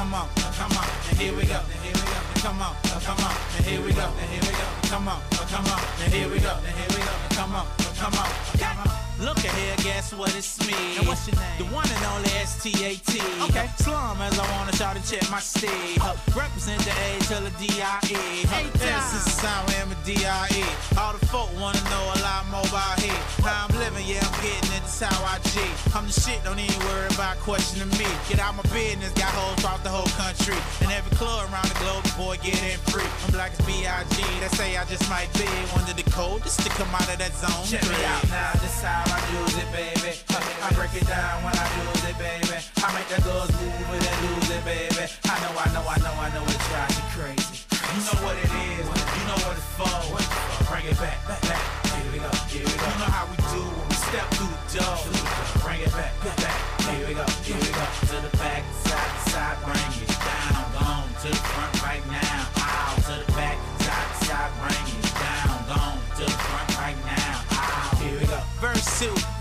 come on, come on, and here we go, and here we go, come on, come on, and here we go, and here we go, come on, come on, and here we go, and here we go, come on, come on, come on. Look at here, guess what it's me. And what's your name? The one and only S-T-A-T. Okay. Slum as I wanna shout and check my steed. Uh, represent the A till the D-I-E. Hey, this is sound where I'm a D-I-E. All the folk wanna know a lot more about the shit, don't even worry about questioning me. Get out my business, got hoes throughout the whole country. And every club around the globe, boy, get free. I'm black as B.I.G. They say I just might be one of the coldest to come out of that zone. Check me out now, this how I do it, baby. I break it down when I do it, baby. I make the girls move and then lose it, baby. I know, I know, I know, I know it drives you crazy. You know what it is, you know what it's for. Bring it back, back, back. Here we go, here we go. You know how we do when we step through the door.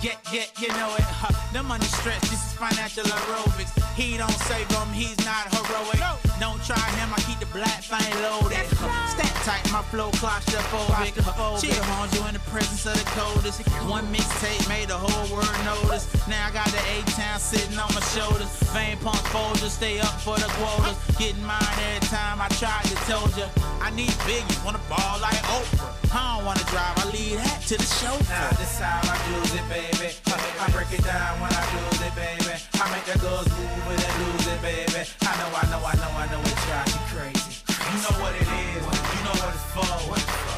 2, get, get, you know it. Huh. The money stretch, this is financial aerobics. He don't save him, he's not heroic. Don't try him, I keep the black thing loaded. Huh. Stat tight, my flow claustrophobic. Claustrophobic. Chill horns, you in the presence of the coldest. One mixtape made the whole world notice. Now I got the A-Town sitting on my shoulders. Vein pump Folgers, stay up for the quotas. Getting mine every time I tried to told ya. I need biggie, wanna ball like Oprah. I don't wanna drive, I leave that to the chauffeur. Now this how I do it, baby. I break it down when I do it, baby. I make the girls move and then lose it, baby. I know, I know, I know, I know it drives you crazy. You know what it is, you know what it's for.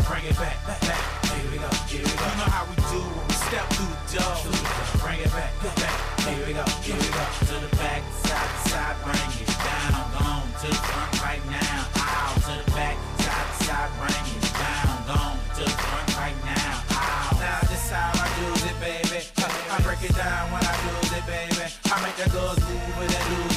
Bring it back, back. Here we go, here we go. You know how we do when we step through the door. Bring it back, back. Here we go, here we go. To the back, side side, break it down when I do it, baby. I make the girls move with that loose.